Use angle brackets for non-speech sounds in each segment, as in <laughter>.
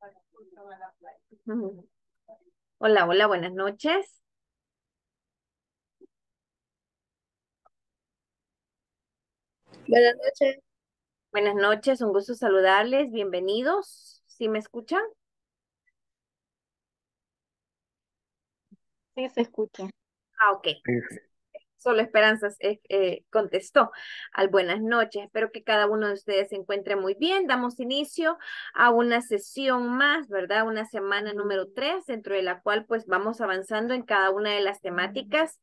<laughs> Hola, hola, buenas noches. Buenas noches. Buenas noches, un gusto saludarles. Bienvenidos. ¿Sí me escuchan? Sí, se escucha. Ah, ok. Solo Esperanzas eh, contestó al buenas noches. Espero que cada uno de ustedes se encuentre muy bien. Damos inicio a una sesión más, ¿verdad? Una semana número tres, dentro de la cual pues vamos avanzando en cada una de las temáticas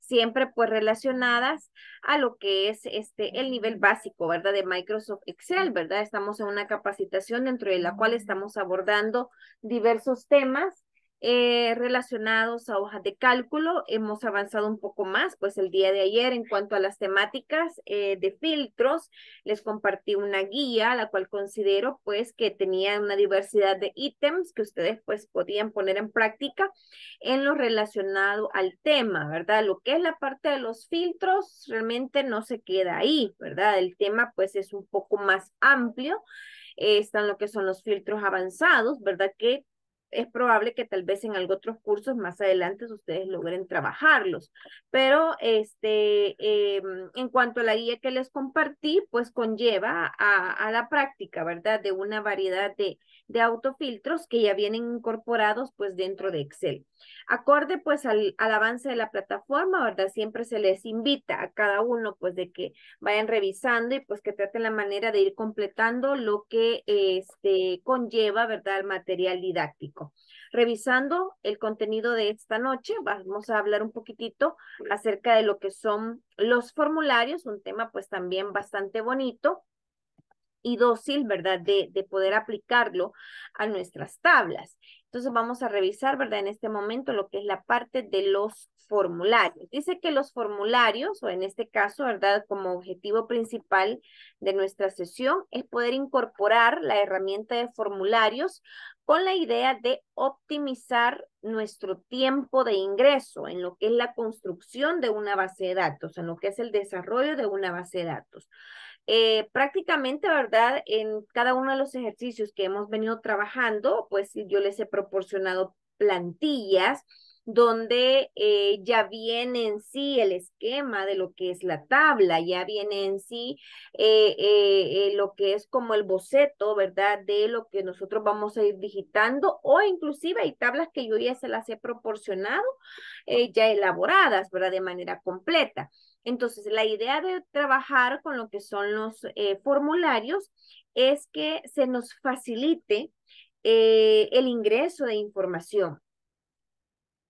siempre pues relacionadas a lo que es este el nivel básico, ¿verdad? De Microsoft Excel, ¿verdad? Estamos en una capacitación dentro de la cual estamos abordando diversos temas eh, relacionados a hojas de cálculo. Hemos avanzado un poco más, pues el día de ayer en cuanto a las temáticas eh, de filtros, les compartí una guía, la cual considero pues que tenía una diversidad de ítems que ustedes pues podían poner en práctica en lo relacionado al tema, ¿verdad? Lo que es la parte de los filtros realmente no se queda ahí, ¿verdad? El tema pues es un poco más amplio. están lo que son los filtros avanzados, ¿verdad? Que es probable que tal vez en otros cursos más adelante ustedes logren trabajarlos. Pero este, em, en cuanto a la guía que les compartí, pues conlleva a, a la práctica, ¿verdad? De una variedad de, de autofiltros que ya vienen incorporados pues dentro de Excel. Acorde pues al, al, avance de la plataforma, ¿verdad? Siempre se les invita a cada uno pues de que vayan revisando y pues que traten la manera de ir completando lo que este, conlleva, ¿verdad? El material didáctico. Revisando el contenido de esta noche, vamos a hablar un poquitito acerca de lo que son los formularios, un tema pues también bastante bonito y dócil, ¿verdad? De, de poder aplicarlo a nuestras tablas. Entonces vamos a revisar, ¿verdad? En este momento lo que es la parte de los formularios. Dice que los formularios, o en este caso, ¿verdad? Como objetivo principal de nuestra sesión es poder incorporar la herramienta de formularios con la idea de optimizar nuestro tiempo de ingreso en lo que es la construcción de una base de datos, en lo que es el desarrollo de una base de datos. Eh, prácticamente, ¿verdad? En cada uno de los ejercicios que hemos venido trabajando, pues yo les he proporcionado plantillas donde eh, ya viene en sí el esquema de lo que es la tabla, ya viene en sí eh, eh, lo que es como el boceto, ¿verdad? De lo que nosotros vamos a ir digitando o inclusive hay tablas que yo ya se las he proporcionado ya elaboradas, ¿verdad? De manera completa. Entonces, la idea de trabajar con lo que son los eh, formularios es que se nos facilite eh, el ingreso de información.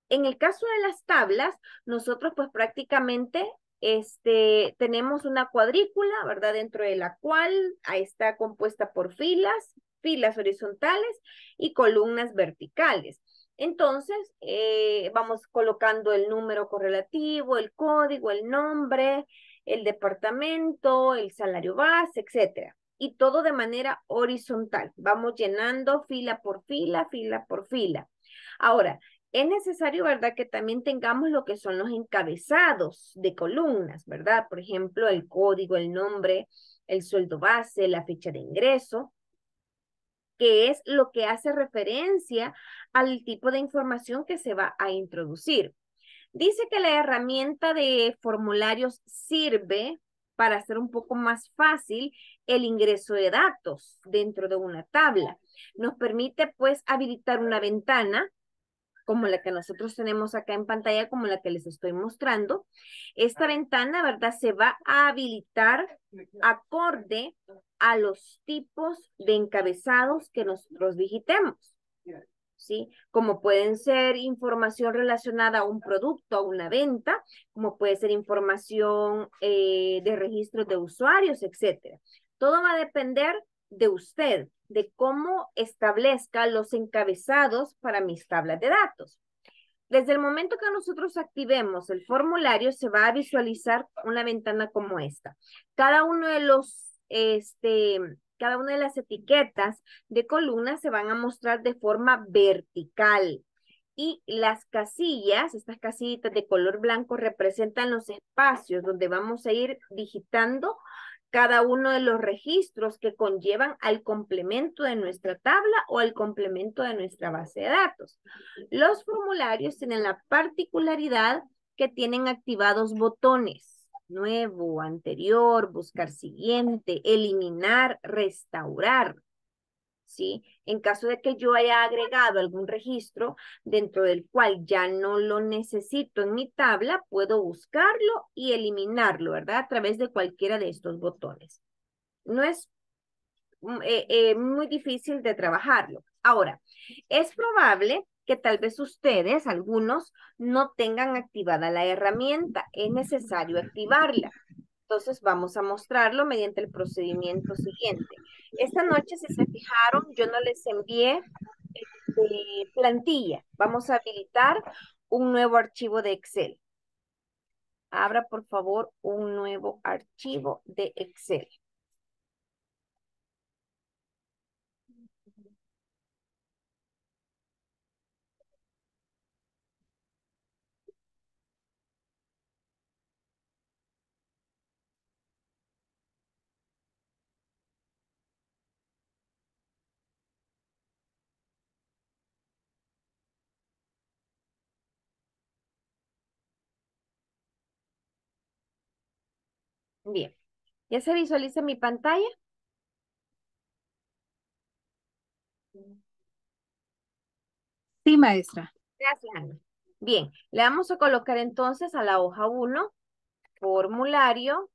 En el caso de las tablas, nosotros pues prácticamente este, tenemos una cuadrícula, ¿verdad? Dentro de la cual está compuesta por filas, filas horizontales y columnas verticales. Entonces, eh, vamos colocando el número correlativo, el código, el nombre, el departamento, el salario base, etcétera. Y todo de manera horizontal. Vamos llenando fila por fila, fila por fila. Ahora, es necesario, ¿verdad? Que también tengamos lo que son los encabezados de columnas, ¿verdad? Por ejemplo, el código, el nombre, el sueldo base, la fecha de ingreso que es lo que hace referencia al tipo de información que se va a introducir. Dice que la herramienta de formularios sirve para hacer un poco más fácil el ingreso de datos dentro de una tabla. Nos permite pues habilitar una ventana como la que nosotros tenemos acá en pantalla, como la que les estoy mostrando. Esta ventana, ¿verdad? Se va a habilitar acorde a los tipos de encabezados que nosotros digitemos. ¿Sí? Como pueden ser información relacionada a un producto, a una venta, como puede ser información eh, de registros de usuarios, etcétera. Todo va a depender de usted, de cómo establezca los encabezados para mis tablas de datos. Desde el momento que nosotros activemos el formulario, se va a visualizar una ventana como esta. Cada uno de los, este, cada una de las etiquetas de columnas se van a mostrar de forma vertical. Y las casillas, estas casillitas de color blanco representan los espacios donde vamos a ir digitando cada uno de los registros que conllevan al complemento de nuestra tabla o al complemento de nuestra base de datos. Los formularios tienen la particularidad que tienen activados botones, nuevo, anterior, buscar siguiente, eliminar, restaurar. ¿Sí? En caso de que yo haya agregado algún registro dentro del cual ya no lo necesito en mi tabla, puedo buscarlo y eliminarlo, ¿verdad? A través de cualquiera de estos botones. No es mm, eh, eh, muy difícil de trabajarlo. Ahora, es probable que tal vez ustedes, algunos, no tengan activada la herramienta. Es necesario activarla. Entonces vamos a mostrarlo mediante el procedimiento siguiente. Esta noche, si se fijaron, yo no les envié este, plantilla. Vamos a habilitar un nuevo archivo de Excel. Abra, por favor, un nuevo archivo de Excel. Bien. ¿Ya se visualiza mi pantalla? Sí, maestra. Gracias, Ana. Bien, le vamos a colocar entonces a la hoja 1, formulario,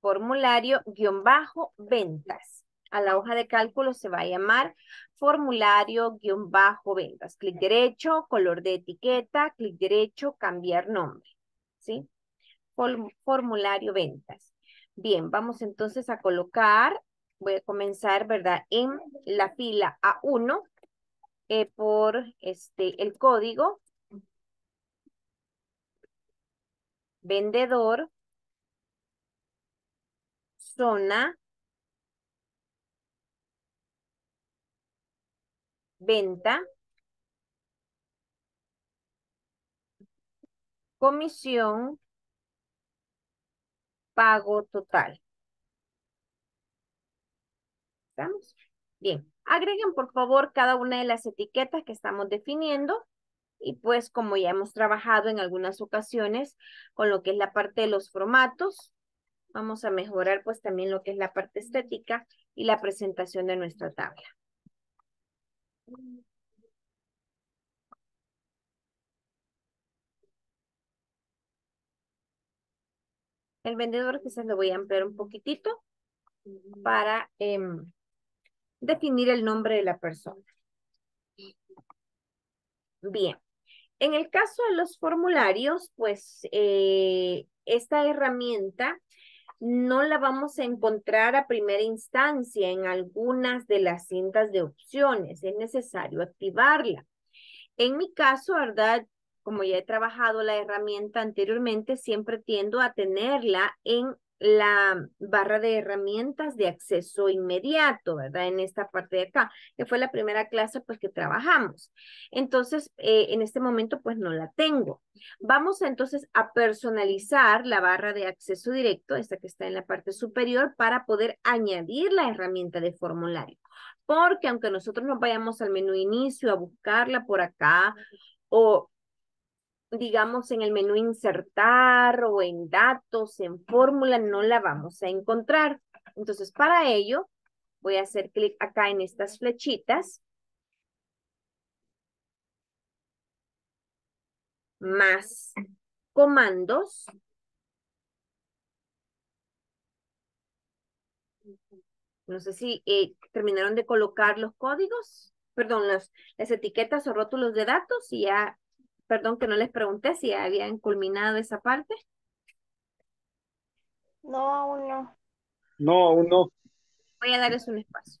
formulario guion bajo ventas. A la hoja de cálculo se va a llamar formulario guion bajo ventas. Clic derecho, color de etiqueta, clic derecho, cambiar nombre. ¿Sí? formulario ventas. Bien, vamos entonces a colocar, voy a comenzar, ¿verdad? En la fila A1 eh, por este, el código vendedor zona venta, comisión, pago total. ¿Estamos? Bien, agreguen por favor cada una de las etiquetas que estamos definiendo y pues como ya hemos trabajado en algunas ocasiones con lo que es la parte de los formatos, vamos a mejorar pues también lo que es la parte estética y la presentación de nuestra tabla. El vendedor quizás lo voy a ampliar un poquitito para em, definir el nombre de la persona. Bien. En el caso de los formularios, pues eh, esta herramienta no la vamos a encontrar a primera instancia en algunas de las cintas de opciones. Es necesario activarla. En mi caso, ¿verdad? Como ya he trabajado la herramienta anteriormente, siempre tiendo a tenerla en la barra de herramientas de acceso inmediato, ¿verdad? En esta parte de acá, que fue la primera clase pues que trabajamos. Entonces, eh, en este momento pues no la tengo. Vamos entonces a personalizar la barra de acceso directo, esta que está en la parte superior, para poder añadir la herramienta de formulario. Porque aunque nosotros nos vayamos al menú inicio a buscarla por acá o digamos, en el menú insertar o en datos, en fórmula, no la vamos a encontrar. Entonces, para ello, voy a hacer clic acá en estas flechitas. Más comandos. No sé si eh, terminaron de colocar los códigos, perdón, las etiquetas o rótulos de datos y ya Perdón que no les pregunté si habían culminado esa parte. No, aún no. No, aún no. Voy a darles un espacio.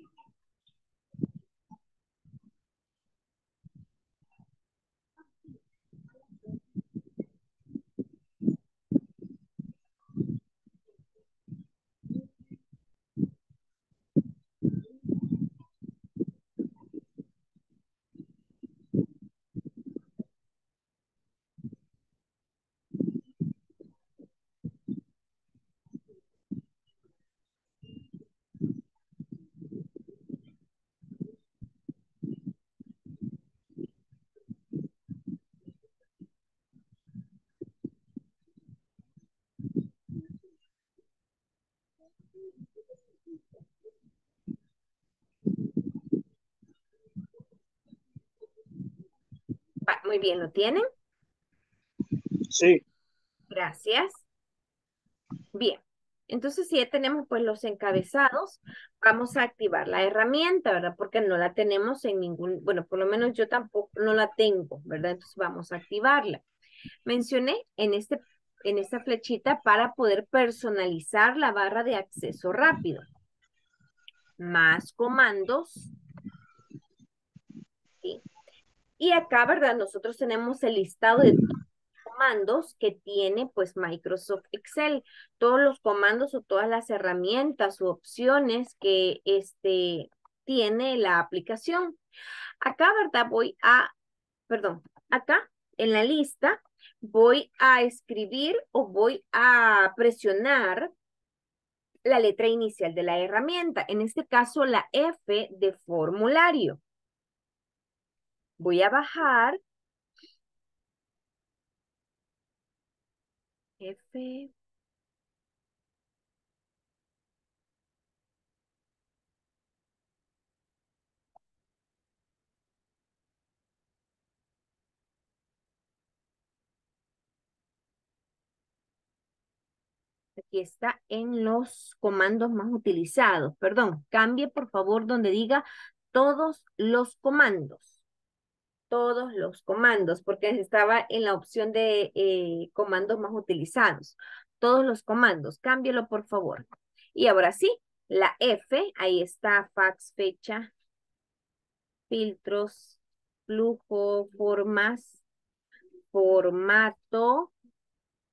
Muy bien, ¿lo tienen? Sí. Gracias. Bien. Entonces, si ya tenemos pues los encabezados, vamos a activar la herramienta, ¿verdad? Porque no la tenemos en ningún, bueno, por lo menos yo tampoco no la tengo, ¿verdad? Entonces vamos a activarla. Mencioné en, este, en esta flechita para poder personalizar la barra de acceso rápido. Más comandos. Y acá, ¿verdad? Nosotros tenemos el listado de comandos que tiene pues Microsoft Excel, todos los comandos o todas las herramientas u opciones que este, tiene la aplicación. Acá, ¿verdad? Voy a, perdón, acá en la lista voy a escribir o voy a presionar la letra inicial de la herramienta, en este caso la F de formulario. Voy a bajar F. Aquí está en los comandos más utilizados. Perdón, cambie por favor donde diga todos los comandos todos los comandos, porque estaba en la opción de eh, comandos más utilizados. Todos los comandos, cámbielo por favor. Y ahora sí, la F, ahí está, fax, fecha, filtros, flujo, formas, formato,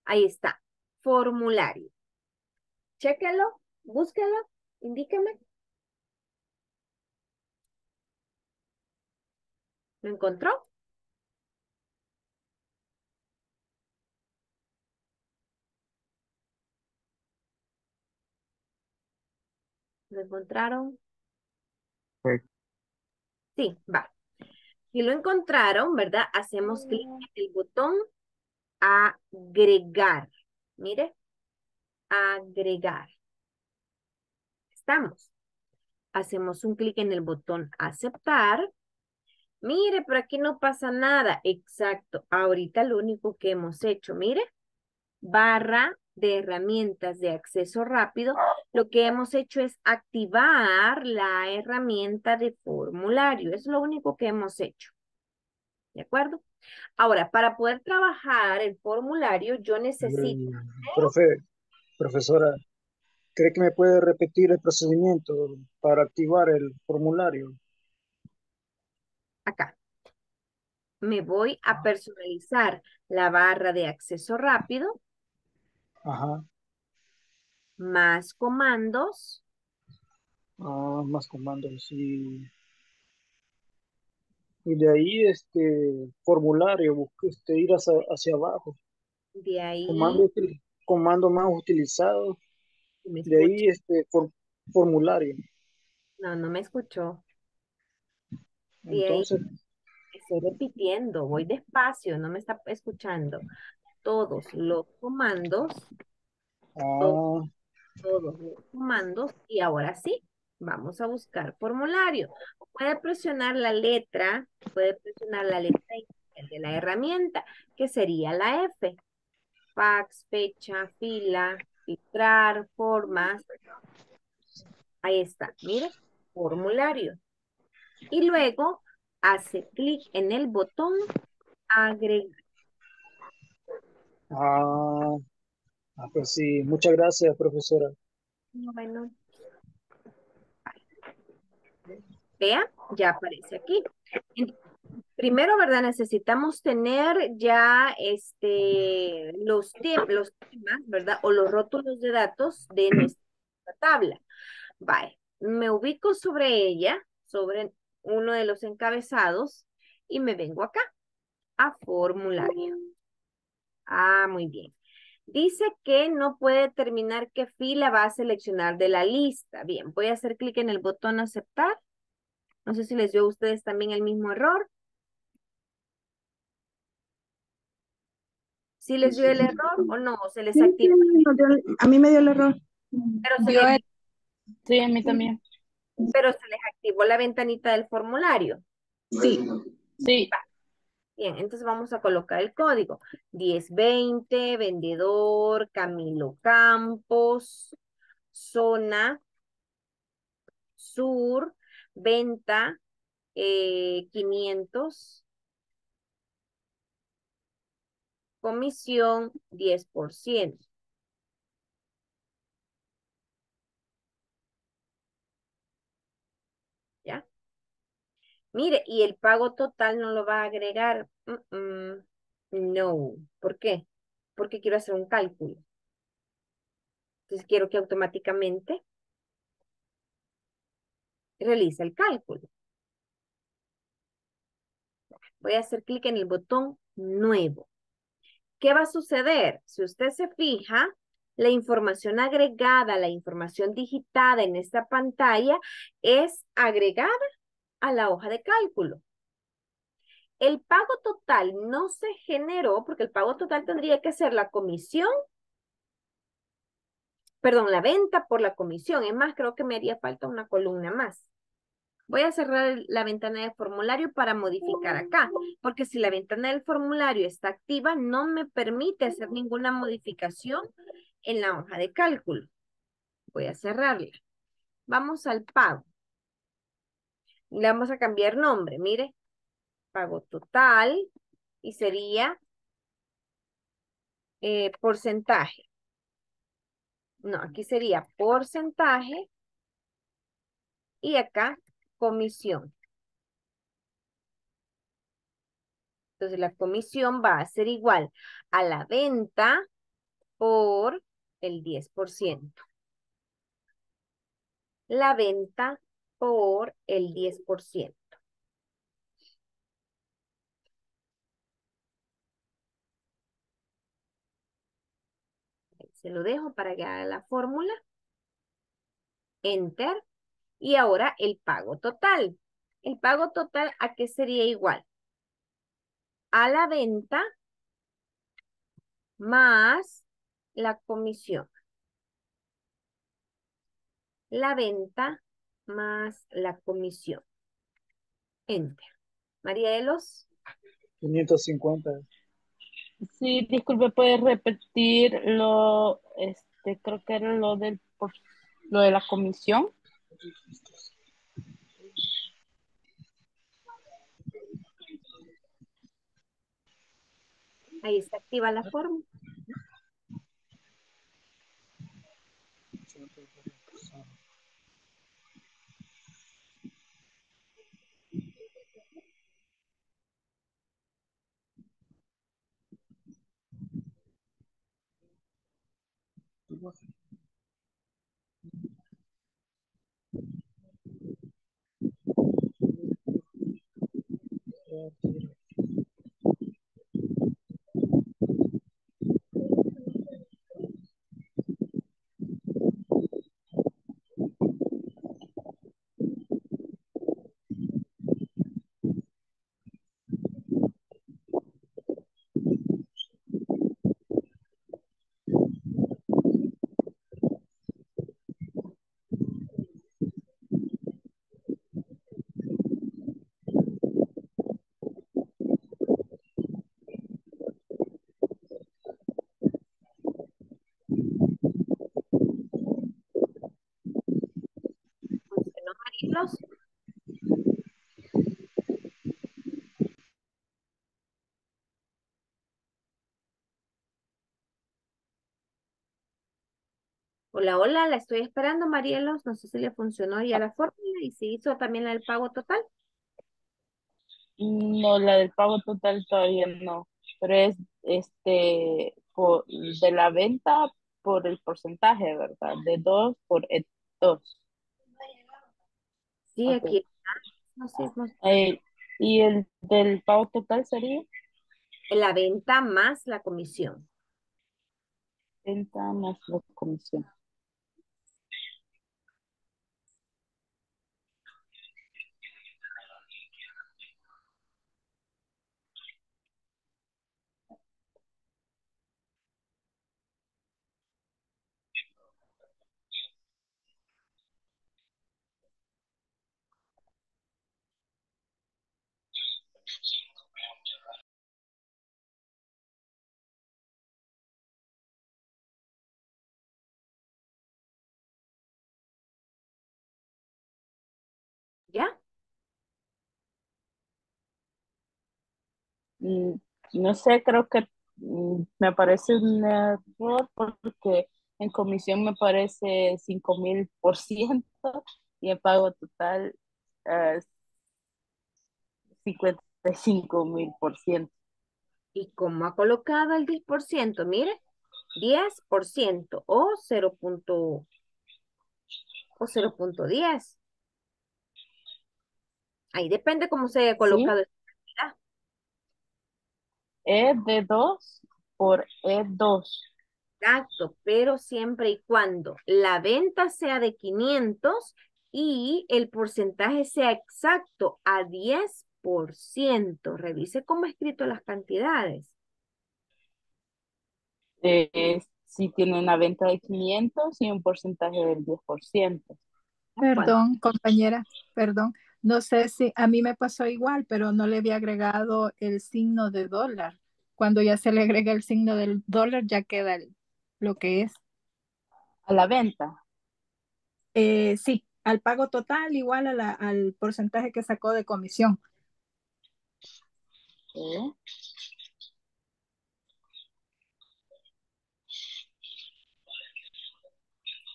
ahí está, formulario. Chéquelo, búsquelo, indíqueme. ¿Lo encontró? ¿Lo encontraron? Sí, va. Si lo encontraron, ¿verdad? Hacemos clic en el botón agregar. Mire, agregar. Estamos. Hacemos un clic en el botón aceptar Mire, por aquí no pasa nada. Exacto. Ahorita lo único que hemos hecho, mire, barra de herramientas de acceso rápido, lo que hemos hecho es activar la herramienta de formulario. Es lo único que hemos hecho. ¿De acuerdo? Ahora, para poder trabajar el formulario, yo necesito... Profe, profesora, ¿cree que me puede repetir el procedimiento para activar el formulario? acá. Me voy a personalizar la barra de acceso rápido. Ajá. Más comandos. Ah, más comandos, sí. Y de ahí, este, formulario, busque este, ir hacia, abajo. De ahí. Comando, comando más utilizado. De ahí, este, formulario. No, no me escuchó. Entonces, estoy repitiendo, voy despacio, no me está escuchando. Todos los comandos, ah. todos, los comandos, y ahora sí, vamos a buscar formulario. Puede presionar la letra, puede presionar la letra de la herramienta, que sería la F. Fax, fecha, fila, filtrar, formas. Ahí está, mire, formulario y luego hace clic en el botón agregar. Ah, ah, pues sí, muchas gracias, profesora. Bueno. Vea, ya aparece aquí. Primero, ¿verdad? Necesitamos tener ya este, los, los temas, ¿verdad? O los rótulos de datos de nuestra tabla. Vale, me ubico sobre ella, sobre uno de los encabezados y me vengo acá a formulario. Ah, muy bien. Dice que no puede determinar qué fila va a seleccionar de la lista. Bien, voy a hacer clic en el botón aceptar. No sé si les dio a ustedes también el mismo error. ¿Sí les dio el error o no? ¿Se les activa? A mí me dio el error. Pero se Sí, a mí también. Pero se les activó la ventanita del formulario. Sí, sí. Bien, entonces vamos a colocar el código. 1020, vendedor, Camilo Campos, zona, sur, venta, eh, 500, comisión 10%. ¿Ya? Mire, y el pago total no lo va a agregar. No. ¿Por qué? Porque quiero hacer un cálculo. Entonces quiero que automáticamente realice el cálculo. Voy a hacer clic en el botón nuevo. ¿Qué va a suceder? Si usted se fija, la información agregada, la información digitada en esta pantalla es agregada a la hoja de cálculo. El pago total no se generó porque el pago total tendría que ser la comisión, perdón, la venta por la comisión. Es más, creo que me haría falta una columna más. Voy a cerrar la ventana de formulario para modificar acá, porque si la ventana del formulario está activa, no me permite hacer ninguna modificación en la hoja de cálculo. Voy a cerrarla. Vamos al pago. Le vamos a cambiar nombre, mire. Pago total y sería eh, porcentaje. No, aquí sería porcentaje y acá comisión. Entonces la comisión va a ser igual a la venta por el 10%. La venta por el 10%. Se lo dejo para que haga la fórmula. Enter. Y ahora el pago total. El pago total, ¿a qué sería igual? A la venta más la comisión. La venta más la comisión. Enter. María de los. 550. Sí, disculpe, ¿puedes repetir lo, este, creo que era lo del, lo de la comisión? Ahí está activa la forma. Yeah, beautiful. Hola, hola, la estoy esperando, Marielos. No sé si le funcionó ya la fórmula y si hizo también la del pago total. No, la del pago total todavía no, pero es este por, de la venta por el porcentaje, ¿verdad? De 2 por 2. Sí, aquí. No sé, eh, ¿Y el del pago total sería? La venta más la comisión. Venta más la comisión. ¿Ya? Mm, no sé, creo que mm, me parece un error porque en comisión me parece 5 mil por ciento y en pago total eh, 50 35 mil por ciento. ¿Y cómo ha colocado el 10%? Mire, 10% o 0. o 0.10. Ahí depende cómo se haya colocado. ¿Sí? E de 2 por E2. Exacto, pero siempre y cuando la venta sea de 500 y el porcentaje sea exacto a 10 Revise cómo he escrito las cantidades. Eh, si tiene una venta de 500 y un porcentaje del 10%. Perdón, compañera, perdón. No sé si a mí me pasó igual, pero no le había agregado el signo de dólar. Cuando ya se le agrega el signo del dólar, ya queda lo que es. A la venta. Eh, sí, al pago total igual al porcentaje que sacó de comisión.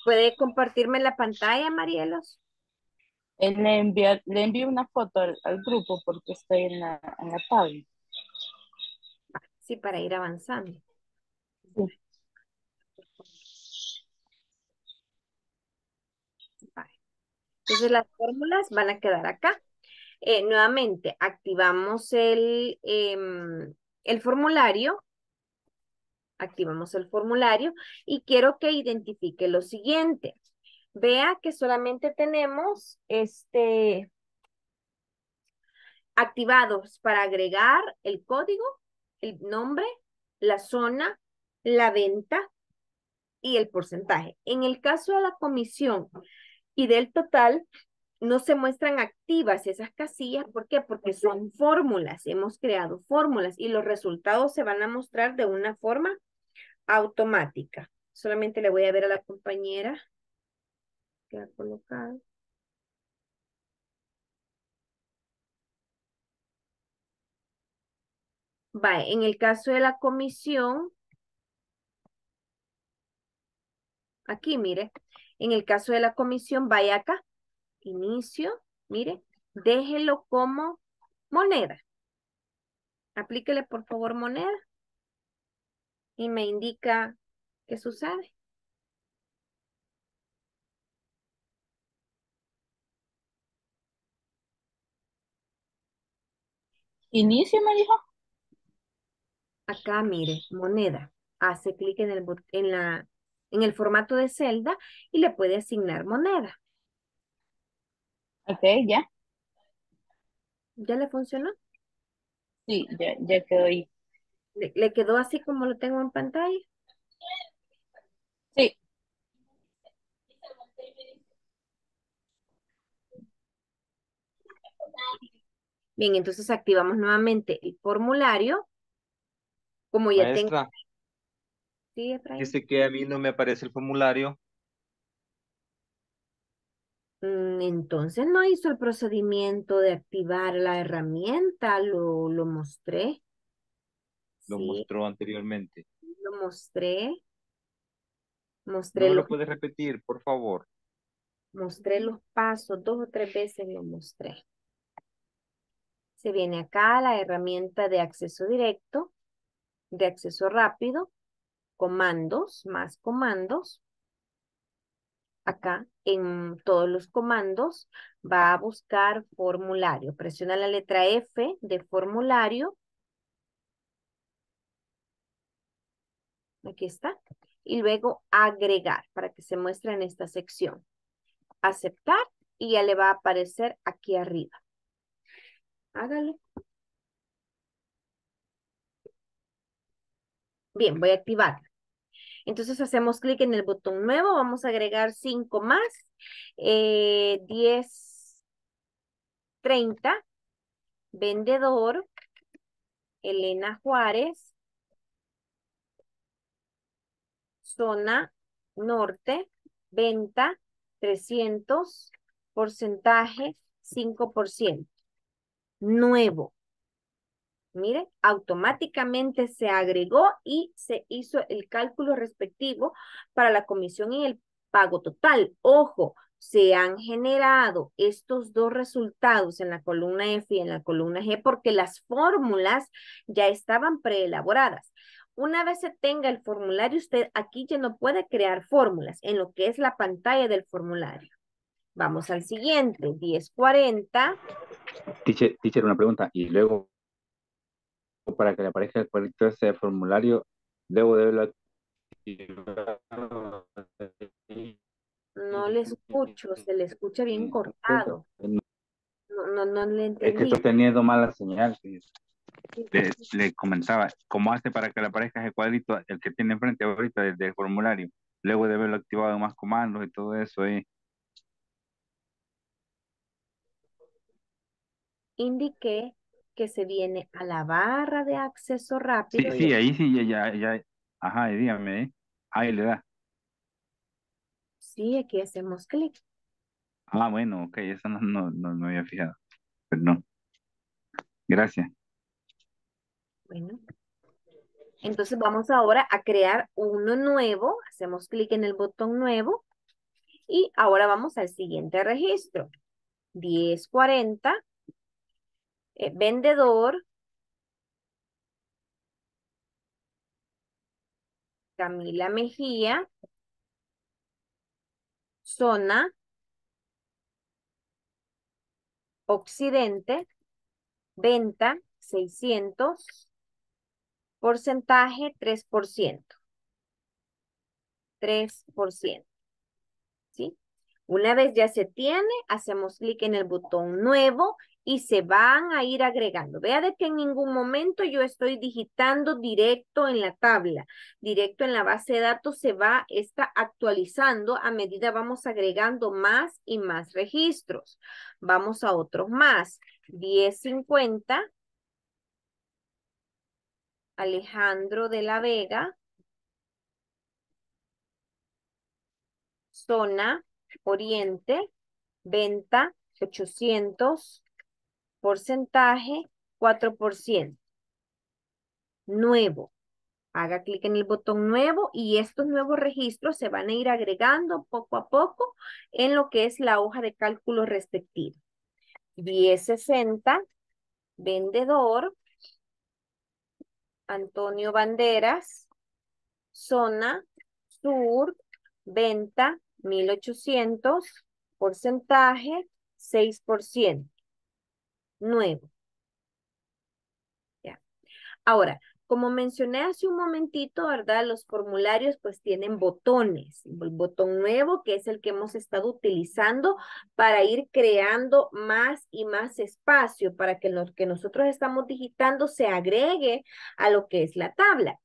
¿Puede compartirme la pantalla, Marielos? le, envía, le envío una foto al, grupo porque estoy en la, en la tablet. Sí, para ir avanzando. Entonces las fórmulas van a quedar acá. Eh, nuevamente, activamos el, em, el formulario. Activamos el formulario y quiero que identifique lo siguiente. Vea que solamente tenemos este activados para agregar el código, el nombre, la zona, la venta y el porcentaje. En el caso de la comisión y del total, no se muestran activas esas casillas. ¿Por qué? Porque son fórmulas. Hemos creado fórmulas y los resultados se van a mostrar de una forma automática. Solamente le voy a ver a la compañera que ha colocado. Va, en el caso de la comisión, aquí mire, en el caso de la comisión, vaya acá, inicio, mire, déjelo como moneda. Aplíquele por favor moneda y me indica qué sucede. Inicio me dijo. Acá, mire, moneda. Hace clic en el, en, la, en el formato de celda y le puede asignar moneda. Ok, ya. ¿Ya le funcionó? Sí, ya, ya quedó ahí. ¿Le, quedó así como lo tengo en pantalla? Sí. Bien, entonces activamos nuevamente el formulario. Como ya tengo... Sí, Dice que a mí no me aparece el formulario. Mm, entonces no hizo el procedimiento de activar la herramienta, lo, lo mostré. Lo mostró anteriormente. Lo mostré. Mostré ¿No lo puede repetir, por favor? Mostré los pasos, dos o tres veces lo mostré. Se viene acá la herramienta de acceso directo, de acceso rápido, comandos, más comandos. Acá en todos los comandos va a buscar formulario. Presiona la letra F de formulario. Aquí está. Y luego agregar para que se muestre en esta sección. Aceptar y ya le va a aparecer aquí arriba hágale. Bien, voy a activar. Entonces hacemos clic en el botón nuevo, vamos a agregar 5 más, 10, 30, vendedor, Elena Juárez, zona norte, venta, 300, porcentaje, 5% nuevo. Mire, automáticamente se agregó y se hizo el cálculo respectivo para la comisión y el pago total. Ojo, se han generado estos dos resultados en la columna F y en la columna G porque las fórmulas ya estaban preelaboradas. Una vez se tenga el formulario, usted aquí ya no puede crear fórmulas en lo que es la pantalla del formulario. Vamos al siguiente, 1040. Teacher, teacher, una pregunta. Y luego, para que le aparezca el cuadrito ese formulario, debo de verlo No le escucho, se le escucha bien cortado. No, no, no le entendí. Es que estoy teniendo mala señal le, comenzaba, ¿cómo hace para que le aparezca ese cuadrito, el que tiene enfrente ahorita del, formulario? Luego de haberlo activado más comandos y todo eso. Eh. Indique que se viene a la barra de acceso rápido. Sí, sí, ahí sí, ya, ya, ajá, dígame, eh. ahí le da. Sí, aquí hacemos clic. Ah, bueno, ok, eso no, no, no me había fijado. Perdón. Gracias. Bueno. Entonces vamos ahora a crear uno nuevo. Hacemos clic en el botón nuevo. Y ahora vamos al siguiente registro. 1040. Eh, vendedor. Camila Mejía. Zona. Occidente. Venta 600 Porcentaje 3%. 3%. ¿Sí? Una vez ya se tiene, hacemos clic en el botón nuevo y se van a ir agregando. Vea de que en ningún momento yo estoy digitando directo en la tabla, directo en la base de datos se va, está actualizando a medida vamos agregando más y más registros. Vamos a otros más. 1050 Alejandro de la Vega, zona Oriente, venta 800, porcentaje 4%. Nuevo. Haga clic en el botón nuevo y estos nuevos registros se van a ir agregando poco a poco en lo que es la hoja de cálculo respectiva. 1060, vendedor, Antonio Banderas, zona sur, venta 1800, porcentaje 6%, nuevo. Ya. Ahora, como mencioné hace un momentito, ¿verdad? Los formularios pues tienen botones. El botón nuevo, que es el que hemos estado utilizando para ir creando más y más espacio para que lo que nosotros estamos digitando se agregue a lo que es la tabla.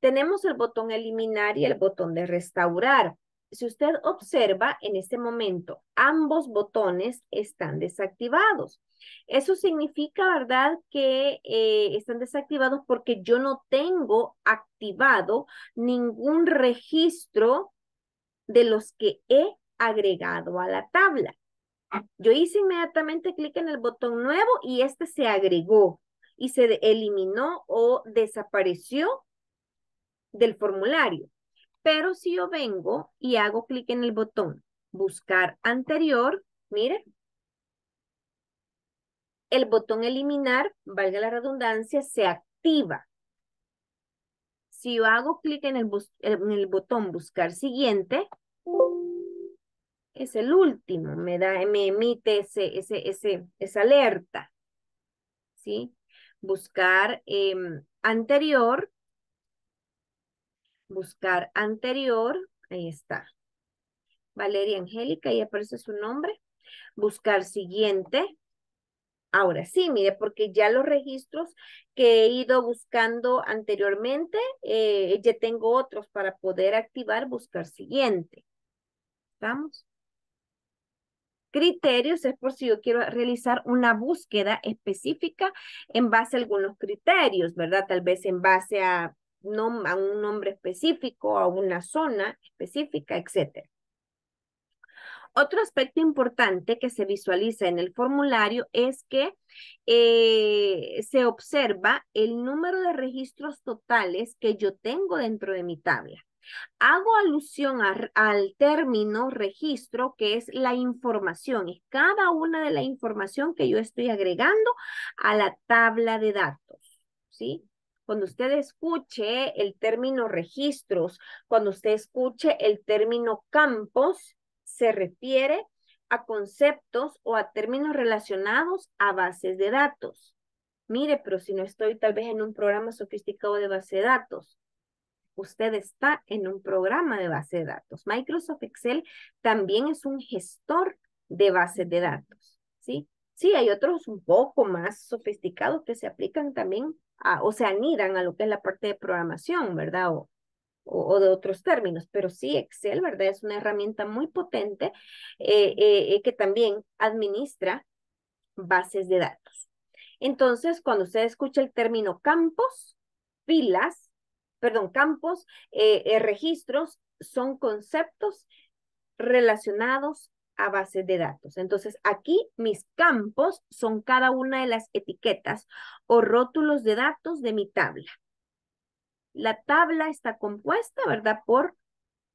Tenemos el botón eliminar y el botón de restaurar. Si usted observa, en este momento ambos botones están desactivados. Eso significa, ¿verdad?, que eh, están desactivados porque yo no tengo activado ningún registro de los que he agregado a la tabla. Yo hice inmediatamente clic en el botón nuevo y este se agregó y se eliminó o desapareció del formulario. Pero si yo vengo y hago clic en el botón buscar anterior, mire, el botón eliminar, valga la redundancia, se activa. Si yo hago clic en el, botón buscar siguiente, es el último, me, da, me emite ese, ese, ese, esa alerta. ¿Sí? Buscar em, anterior, buscar anterior, ahí está. Valeria Angélica, ahí aparece su nombre. Buscar siguiente, Ahora sí, mire, porque ya los registros que he ido buscando anteriormente, eh, ya tengo otros para poder activar, buscar siguiente. ¿Estamos? Criterios es por si yo quiero realizar una búsqueda específica en base a algunos criterios, ¿verdad? Tal vez en base a, a un nombre específico, a una zona específica, etcétera. Otro aspecto importante que se visualiza en el formulario es que eh, se observa el número de registros totales que yo tengo dentro de mi tabla. Hago alusión al término registro, que es la información, es cada una de la información que yo estoy agregando a la tabla de datos, ¿sí? Cuando usted escuche el término registros, cuando usted escuche el término campos, se refiere a conceptos o a términos relacionados a bases de datos. Mire, pero si no estoy tal vez en un programa sofisticado de base de datos, usted está en un programa de base de datos. Microsoft Excel también es un gestor de bases de datos, ¿sí? Sí, hay otros un poco más sofisticados que se aplican también o se anidan a lo que es la parte de programación, ¿verdad? O, o, de otros términos, pero sí Excel, ¿verdad? Es una herramienta muy potente eh, eh, eh, que también administra bases de datos. Entonces, cuando usted escucha el término campos, filas, perdón, campos, registros, son conceptos relacionados a bases de datos. Entonces, aquí mis campos son cada una de las etiquetas o rótulos de datos de mi tabla. La tabla está compuesta, ¿verdad? Por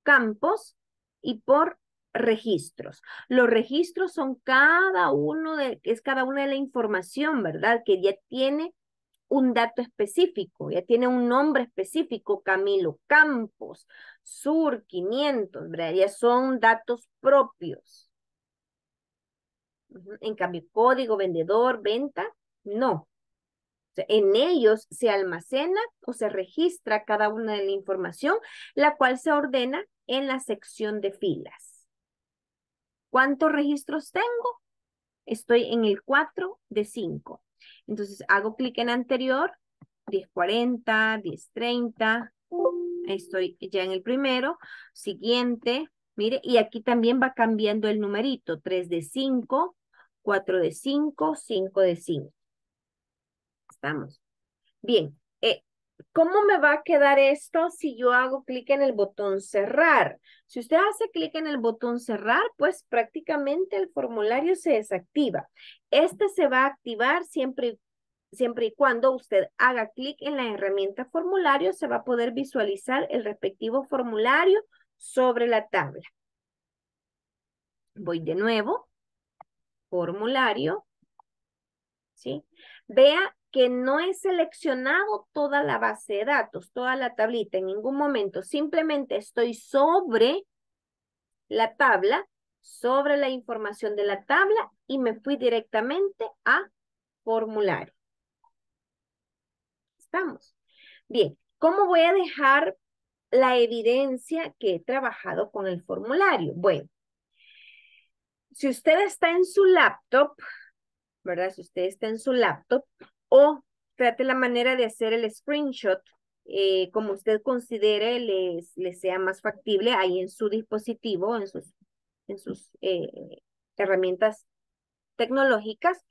campos y por registros. Los registros son cada uno de, es cada una de la información, ¿verdad? Que ya tiene un dato específico, ya tiene un nombre específico, Camilo Campos, Sur 500, ¿verdad? Ya son datos propios. En cambio, código, vendedor, venta, no. En ellos se almacena o se registra cada una de la información, la cual se ordena en la sección de filas. ¿Cuántos registros tengo? Estoy en el 4 de 5. Entonces hago clic en anterior, 1040, 1030. Estoy ya en el primero. Siguiente, mire, y aquí también va cambiando el numerito. 3 de 5, 4 de 5, 5 de 5. Estamos. Bien, eh, ¿cómo me va a quedar esto si yo hago clic en el botón cerrar? Si usted hace clic en el botón cerrar, pues prácticamente el formulario se desactiva. Este se va a activar siempre, siempre y cuando usted haga clic en la herramienta formulario, se va a poder visualizar el respectivo formulario sobre la tabla. Voy de nuevo, formulario, ¿sí? Vea que no he seleccionado toda la base de datos, toda la tablita en ningún momento. Simplemente estoy sobre la tabla, sobre la información de la tabla y me fui directamente a formulario. ¿Estamos? Bien, ¿cómo voy a dejar la evidencia que he trabajado con el formulario? Bueno, si usted está en su laptop, ¿verdad? Si usted está en su laptop, o trate la manera de hacer el screenshot eh, como usted considere les, sea más factible ahí en su dispositivo, en sus, en sus eh, herramientas tecnológicas.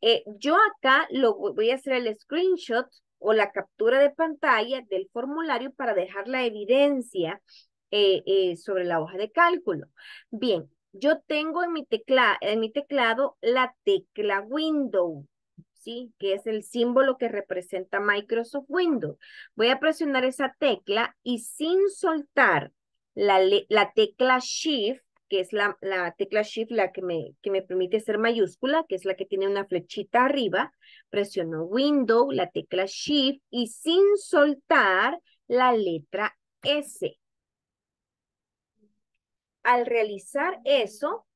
Eh, yo acá lo voy a hacer el screenshot o la captura de pantalla del formulario para dejar la evidencia sobre la hoja de cálculo. Bien, yo tengo en mi, tecla, en mi teclado la tecla Windows que es el símbolo que representa Microsoft Windows. Voy a presionar esa tecla y sin soltar la, la tecla Shift, que es la, la, tecla Shift la que me, que me permite ser mayúscula, que es la que tiene una flechita arriba, presiono Windows, la tecla Shift y sin soltar la letra S. Al realizar eso,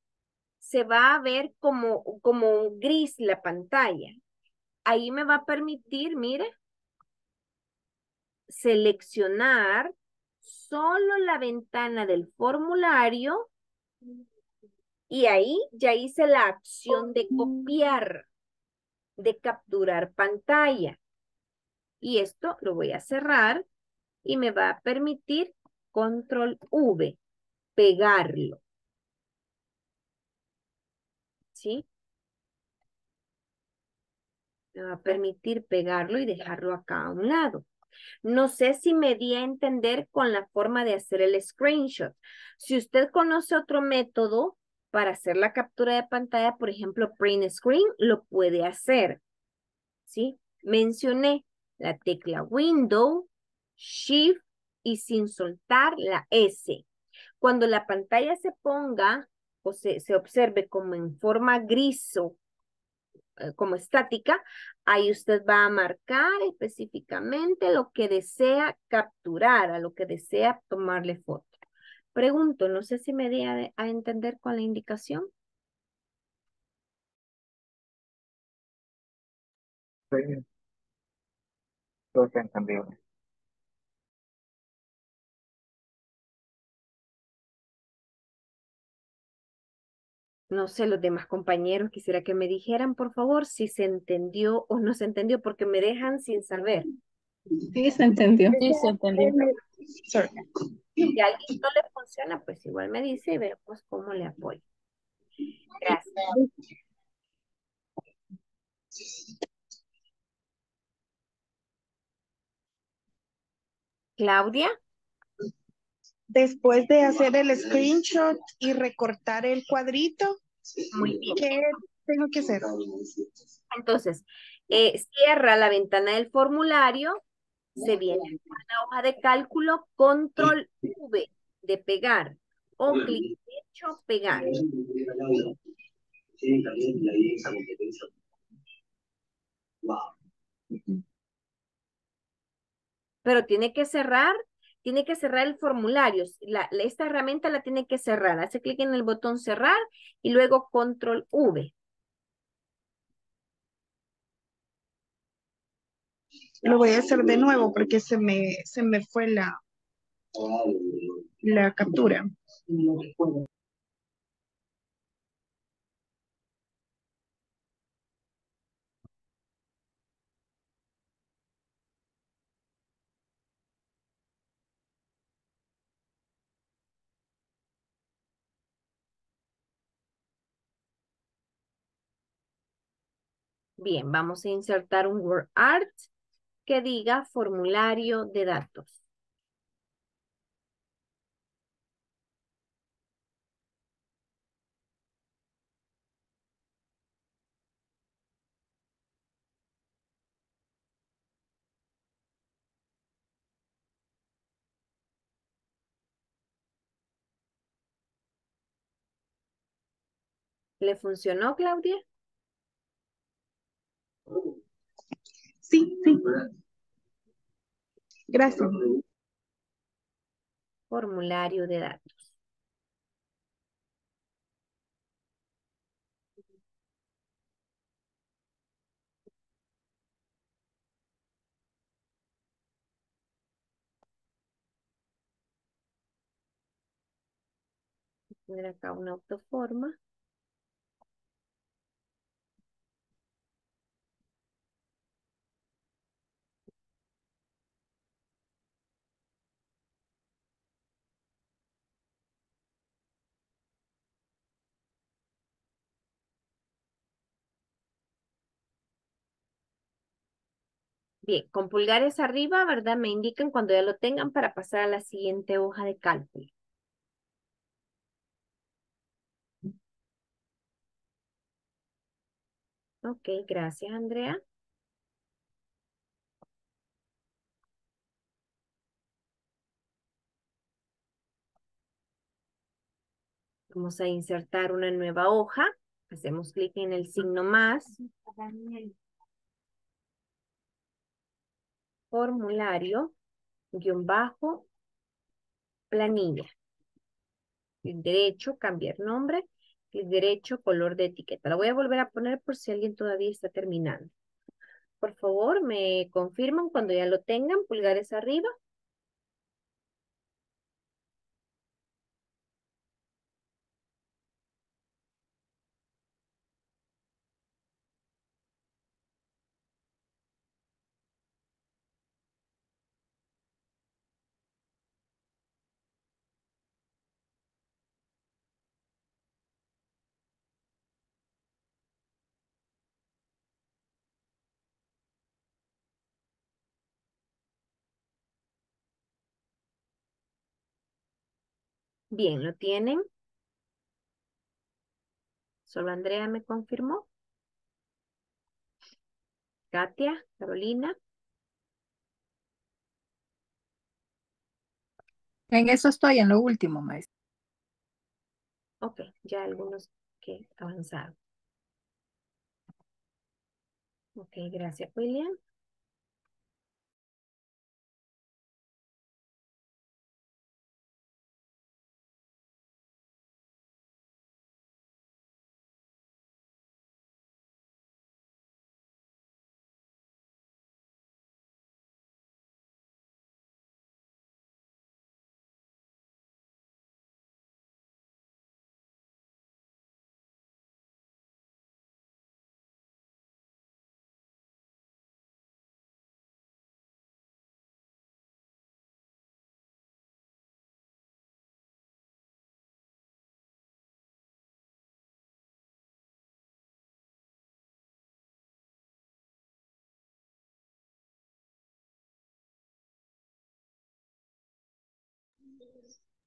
se va a ver como, como gris la pantalla. Ahí me va a permitir, mire, seleccionar solo la ventana del formulario y ahí ya hice la acción de copiar, de capturar pantalla. Y esto lo voy a cerrar y me va a permitir control V, pegarlo. ¿Sí? me va a permitir pegarlo y dejarlo acá a un lado. No sé si me di a entender con la forma de hacer el screenshot. Si usted conoce otro método para hacer la captura de pantalla, por ejemplo, print screen, lo puede hacer. ¿Sí? Mencioné la tecla Window, Shift y sin soltar la S. Cuando la pantalla se ponga o se, se observe como en forma gris o eh, como estática, ahí usted va a marcar específicamente lo que desea capturar, a lo que desea tomarle foto. Pregunto, no sé si me di a, entender con la indicación. Sí. Todo se entendido. No sé, los demás compañeros quisiera que me dijeran, por favor, si se entendió o no se entendió, porque me dejan sin saber. Sí, se entendió. Sí, se entendió. Si a alguien no le funciona, pues igual me dice y vemos cómo le apoyo. Gracias. Claudia. Después de hacer el screenshot y recortar el cuadrito, Muy bien. ¿qué tengo que hacer? Entonces, eh, cierra la ventana del formulario, se viene a la hoja de cálculo, control V de pegar o clic derecho, pegar. Pero tiene que cerrar, tiene que cerrar el formulario. La, esta herramienta la tiene que cerrar. Hace clic en el botón cerrar y luego control V. Lo voy a hacer de nuevo porque se me, se me fue la, la captura. Bien, vamos a insertar un word art que diga formulario de datos. ¿Le funcionó, Claudia? Sí, sí. Gracias. Formulario de datos. Poner acá una autoforma. Bien, con pulgares arriba, ¿verdad? Me indican cuando ya lo tengan para pasar a la siguiente hoja de cálculo. Ok, gracias, Andrea. Vamos a insertar una nueva hoja. Hacemos clic en el signo más. Formulario, guion bajo, planilla. Clic derecho, cambiar nombre. Clic derecho, color de etiqueta. La voy a volver a poner por si alguien todavía está terminando. Por favor, me confirman cuando ya lo tengan, pulgares arriba. Bien, ¿lo tienen? Solo Andrea me confirmó. Katia, Carolina. En eso estoy, en lo último, maestra. Ok, ya algunos que avanzaron. Ok, gracias, William.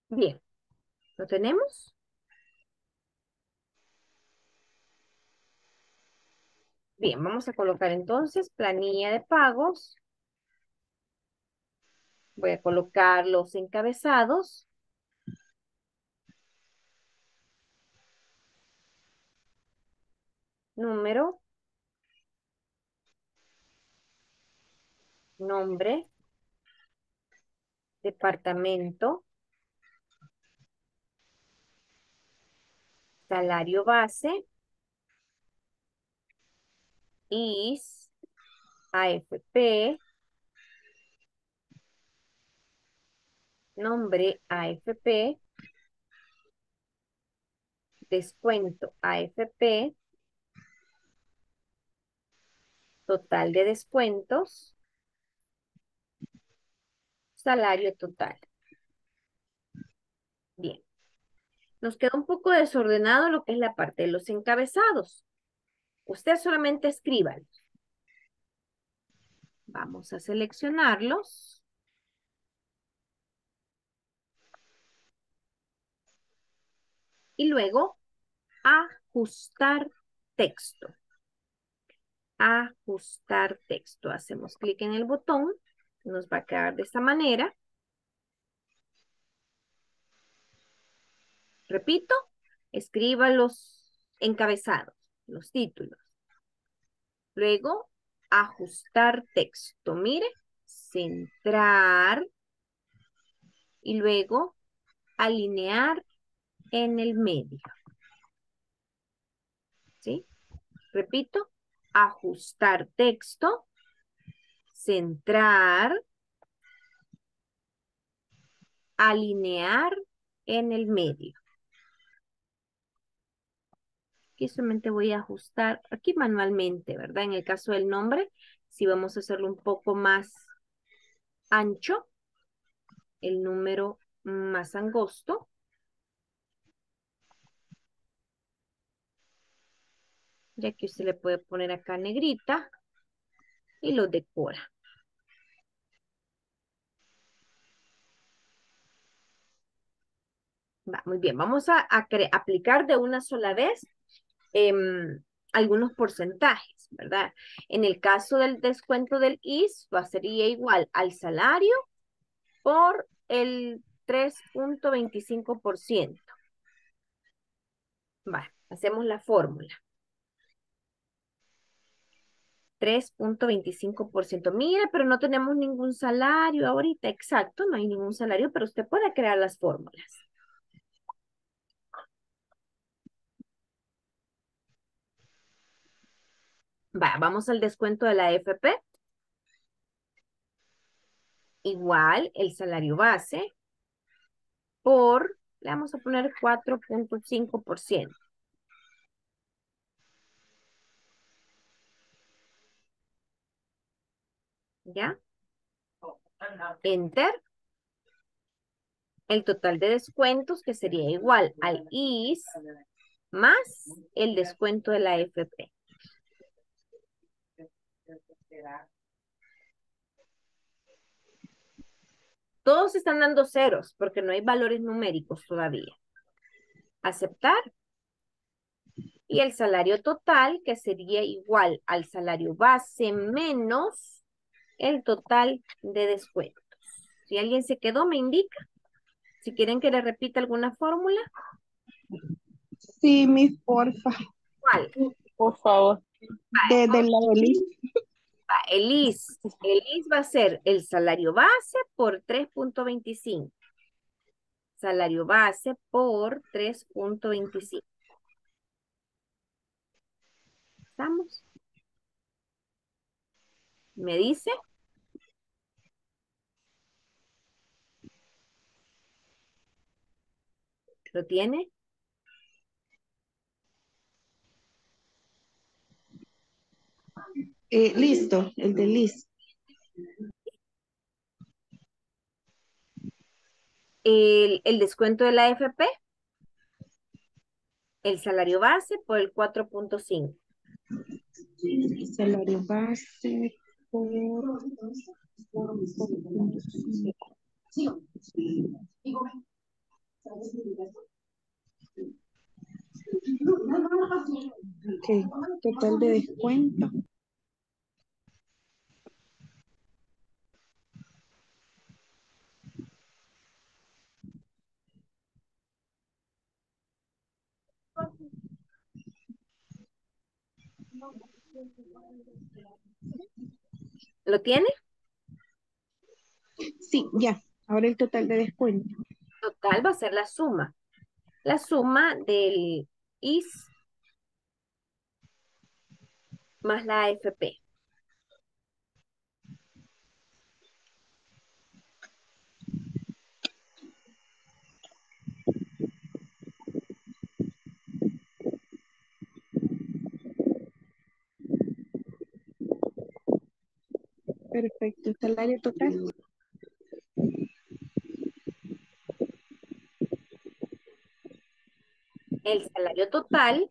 Bien, ¿lo tenemos? Bien, vamos a colocar entonces planilla de pagos. Voy a colocar los encabezados. Número. Nombre. Departamento. Salario base. IS. AFP. Nombre AFP. Descuento AFP. Total de descuentos. Salario total. Bien. Nos queda un poco desordenado lo que es la parte de los encabezados. Usted solamente escríbalos. Vamos a seleccionarlos. Y luego, ajustar texto. Ajustar texto. Hacemos clic en el botón. Nos va a quedar de esta manera. Repito, escriba los encabezados, los títulos. Luego, ajustar texto. Mire, centrar y luego alinear en el medio. ¿Sí? Repito, ajustar texto, centrar, alinear en el medio. Aquí solamente voy a ajustar aquí manualmente, ¿verdad? En el caso del nombre, si vamos a hacerlo un poco más ancho, el número más angosto. Ya que usted le puede poner acá negrita y lo decora. Muy bien, vamos a, aplicar de una sola vez em, algunos porcentajes, ¿verdad? En el caso del descuento del IS, sería igual al salario por el 3.25%. Va, hacemos la fórmula. 3.25%. Mire, pero no tenemos ningún salario ahorita. Exacto, no hay ningún salario, pero usted puede crear las fórmulas. Va, vamos al descuento de la FP. Igual el salario base por, le vamos a poner 4.5%. ¿Ya? Enter. El total de descuentos que sería igual al IS más el descuento de la Todos están dando ceros porque no hay valores numéricos todavía. Aceptar. Y el salario total, que sería igual al salario base menos el total de descuentos. Si alguien se quedó, me indica. Si quieren que le repita alguna fórmula. Sí, mi porfa. ¿Cuál? Por favor. De, de la Elis. Elis. Elis va a ser el salario base por 3.25. Salario base por 3.25. ¿Estamos? ¿Me dice? ¿Lo tiene? Eh, listo, el de Liz. El, el descuento de la AFP. El salario base por el 4.5. Salario base por... Ok, total de descuento. ¿Lo tiene? Sí, ya. Ahora el total de descuento. Total va a ser la suma. La suma del IS más la AFP. Perfecto. Salario total. El salario total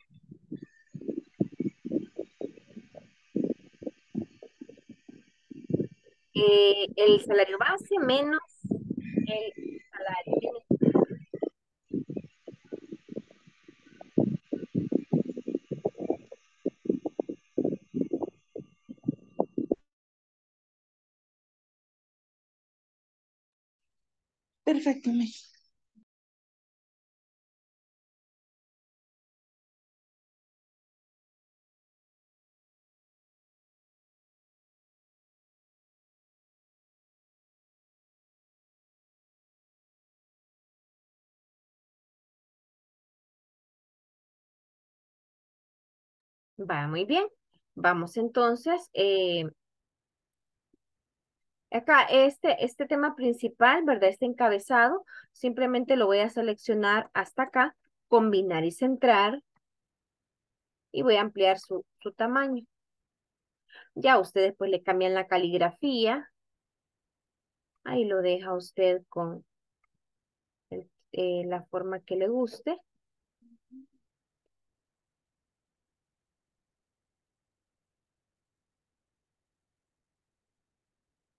eh, el salario base menos el salario. Perfecto, me. Va, muy bien. Vamos entonces. eh, acá, este, este tema principal, ¿verdad? Este encabezado, simplemente lo voy a seleccionar hasta acá, combinar y centrar. Y voy a ampliar su, su tamaño. Ya ustedes pues le cambian la caligrafía. Ahí lo deja usted con eh, la forma que le guste.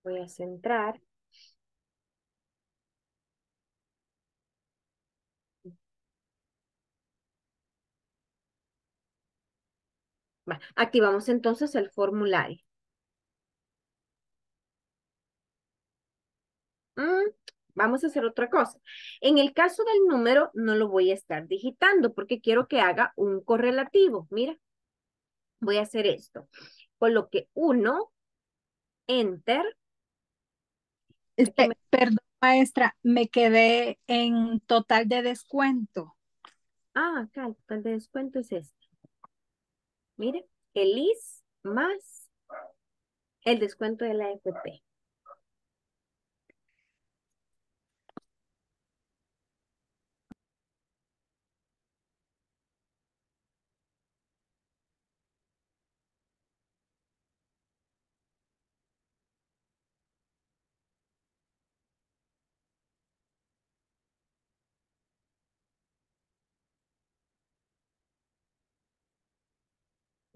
Voy a centrar. Va, Activamos entonces el formulario. Mm, vamos a hacer otra cosa. En el caso del número, no lo voy a estar digitando porque quiero que haga un correlativo. Mira, voy a hacer esto. Coloque 1, enter. Este, perdón, maestra, me quedé en total de descuento. Ah, acá el total de descuento es este. Mire, el IS más el descuento de la FP.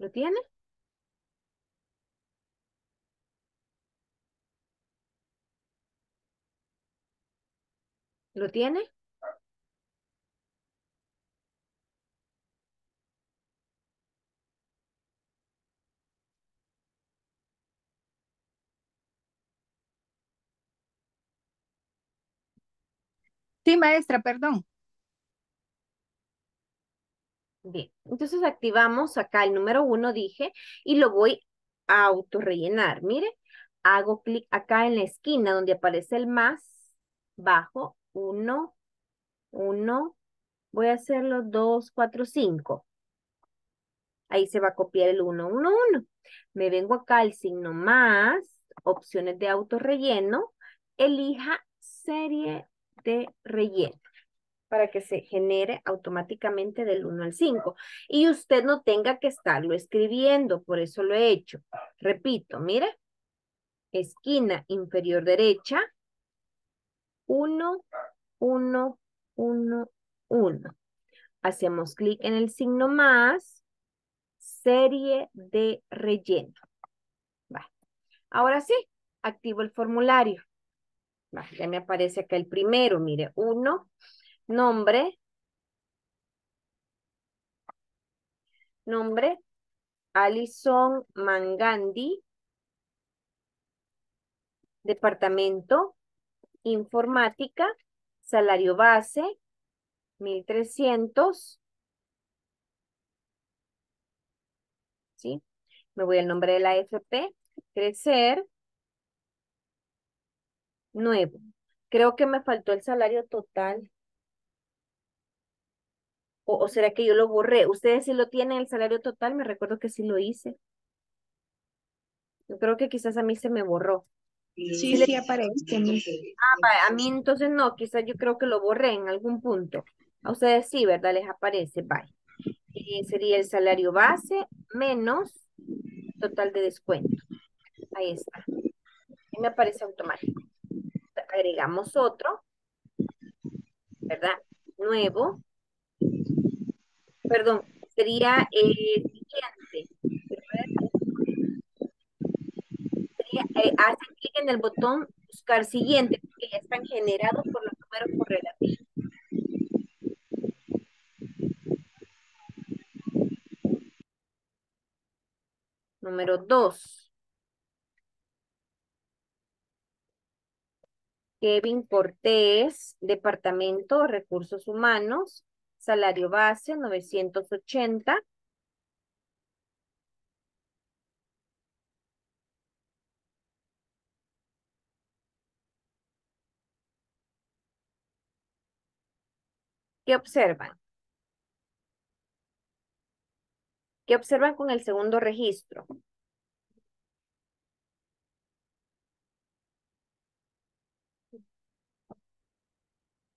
¿Lo tiene? ¿Lo tiene? Sí, maestra, perdón. Bien, entonces activamos acá el número uno, dije, y lo voy a autorrellenar. Mire, hago clic acá en la esquina donde aparece el más, bajo, uno, uno, voy a hacerlo dos, cuatro, cinco. Ahí se va a copiar el uno, uno, uno. Me vengo acá al signo más, opciones de autorrelleno, elija serie de relleno para que se genere automáticamente del 1 al 5. Y usted no tenga que estarlo escribiendo, por eso lo he hecho. Repito, mire, esquina inferior derecha, 1, 1, 1, 1. Hacemos clic en el signo más, serie de relleno. Ahora sí, activo el formulario. ya me aparece acá el primero, mire, 1, Nombre. Nombre. Alison Mangandi. Departamento. Informática. Salario base. 1300. ¿Sí? Me voy al nombre de la FP. Crecer. Nuevo. Creo que me faltó el salario total. O, será que yo lo borré? ¿Ustedes sí lo tienen el salario total? Me recuerdo que sí lo hice. Yo creo que quizás a mí se me borró. Sí, sí, aparece. Ah, a mí entonces no, quizás yo creo que lo borré en algún punto. A ustedes sí, ¿verdad? Les aparece, bye. Y sería el salario base menos total de descuento. Ahí está. Y me aparece automático. Agregamos otro, ¿verdad? Nuevo, perdón, sería el siguiente. Sería, eh, hace clic en el botón buscar siguiente, porque ya están generados por los números correlativos. Número dos. Kevin Cortés, Departamento de Recursos Humanos, Salario base, 980. ¿Qué observan? ¿Qué observan con el segundo registro?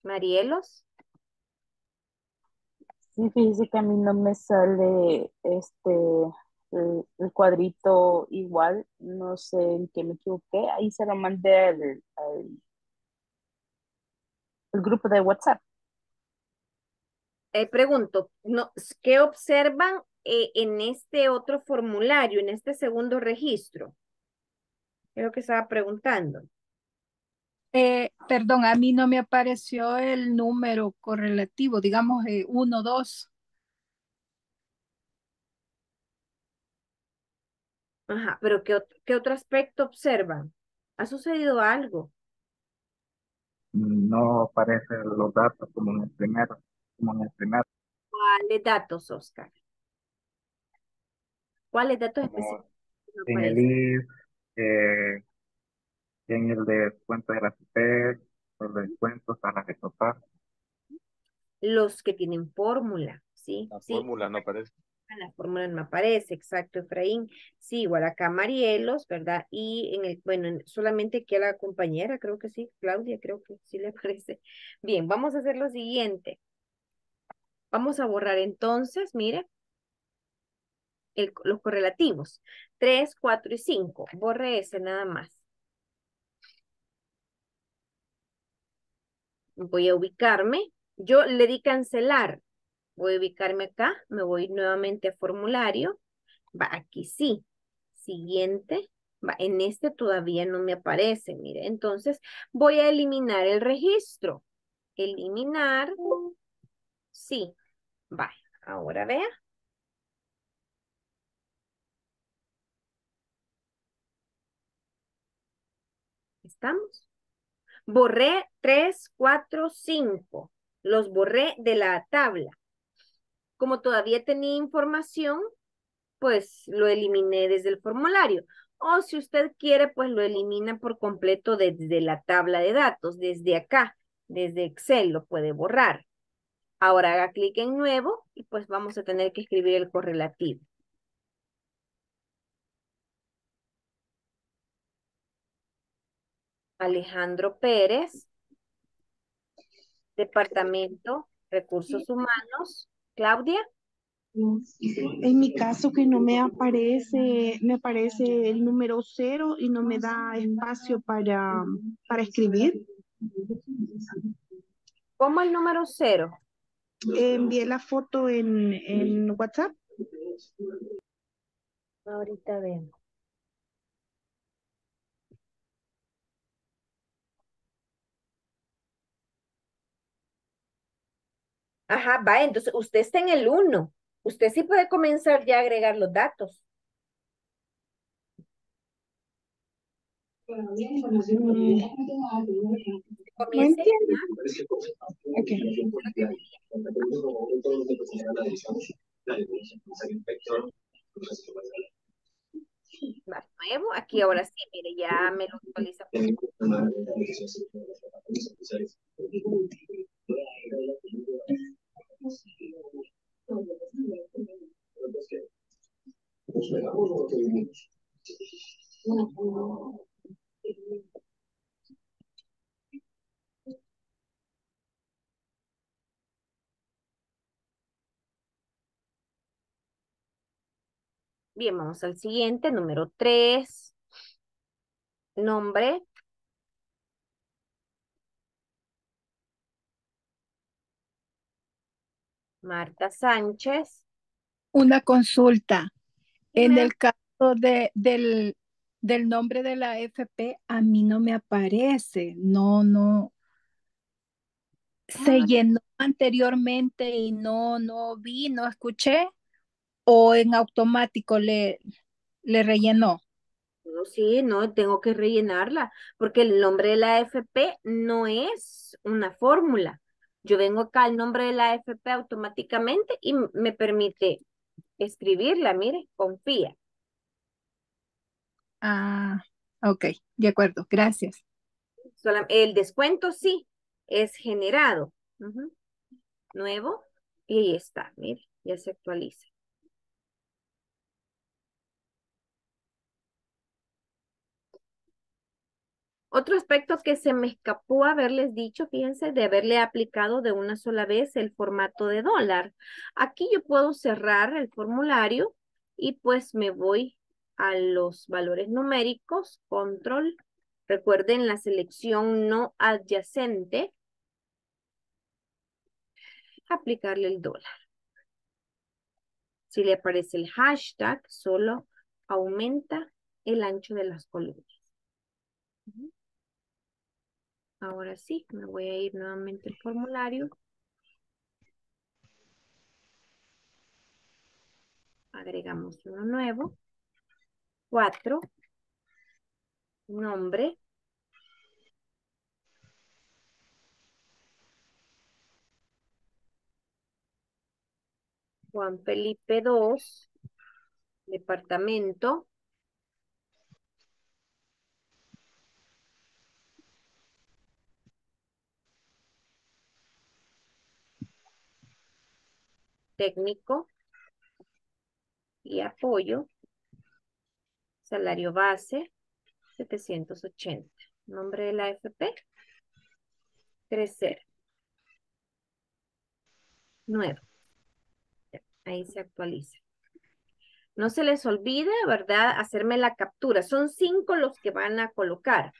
Marielos. Sí, fíjese que a mí no me sale este el, cuadrito igual, no sé en qué me equivoqué, ahí se lo mandé al, grupo de WhatsApp. Eh, pregunto, no, ¿qué observan eh, en este otro formulario, en este segundo registro? Creo que estaba preguntando. Eh, perdón, a mí no me apareció el número correlativo, digamos 1, 2. Ajá, pero ¿qué, ¿qué otro aspecto observan? ¿Ha sucedido algo? No aparecen los datos como en el primero, como en el primero. ¿Cuáles datos, Oscar? ¿Cuáles datos específicos? En el IF, eh, en el descuento de la CP, los descuentos a la total. Los que tienen fórmula, ¿sí? La fórmula no aparece. La fórmula no aparece, exacto, Efraín. Sí, igual acá Marielos, ¿verdad? Y en el, bueno, solamente que a la compañera, creo que sí, Claudia, creo que sí le <laughs> aparece. Bien, vamos a hacer lo siguiente. Vamos a borrar entonces, mire, el, los correlativos. 3, 4 y 5. Borre ese nada más. Voy a ubicarme. Yo le di cancelar. Voy a ubicarme acá. Me voy nuevamente a formulario. Va, aquí sí. Siguiente. Va, en este todavía no me aparece. Mire, entonces voy a eliminar el registro. Eliminar. Sí. Va, ahora vea. ¿Estamos? Borré 3, 4, 5. Los borré de la tabla. Como todavía tenía información, pues lo eliminé desde el formulario. O si usted quiere, pues lo elimina por completo desde la tabla de datos, desde acá, desde Excel, lo puede borrar. Ahora haga clic en nuevo y pues vamos a tener que escribir el correlativo. Alejandro Pérez, Departamento Recursos Humanos. Claudia. En mi caso que no me aparece, me aparece el número cero y no me da espacio para, para escribir. ¿Cómo el número cero? envié la foto en, en WhatsApp. Ahorita vemos. Ajá, va, entonces usted está en el 1. Usted sí puede comenzar ya a agregar los datos. No Va, nuevo, aquí ahora sí, mire, ya me lo actualiza. Bien, vamos al siguiente, número 3. Nombre. Marta Sánchez. Una consulta. En el caso de, del, del nombre de la FP, a mí no me aparece. No, no. Se llenó anteriormente y no, no vi, no escuché. O en automático le, le rellenó. No, sí, no, tengo que rellenarla, porque el nombre de la FP no es una fórmula. Yo vengo acá al nombre de la AFP automáticamente y me permite escribirla, mire, confía. Ah, ok, de acuerdo, gracias. el descuento sí es generado. Nuevo y ahí está, mire, ya se actualiza. Otro aspecto que se me escapó haberles dicho, fíjense, de haberle aplicado de una sola vez el formato de dólar. Aquí yo puedo cerrar el formulario y pues me voy a los valores numéricos, control. Recuerden la selección no adyacente. Aplicarle el dólar. Si le aparece el hashtag, solo aumenta el ancho de las columnas. Ahora sí, me voy a ir nuevamente al formulario. Agregamos uno nuevo. Cuatro. Nombre. Juan Felipe II. Departamento. Técnico y apoyo, salario base, 780. Nombre de la AFP, crecer. Nuevo. Ahí se actualiza. No se les olvide, ¿verdad? Hacerme la captura. Son cinco los que van a colocar.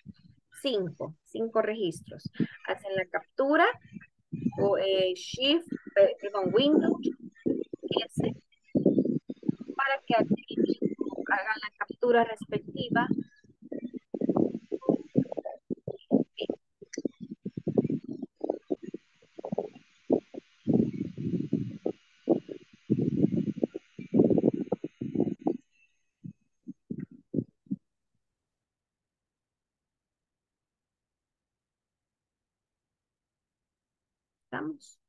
Cinco, cinco registros. Hacen la captura o eh, Shift, perdón, Windows para que hagan la captura respectiva ¿Estamos?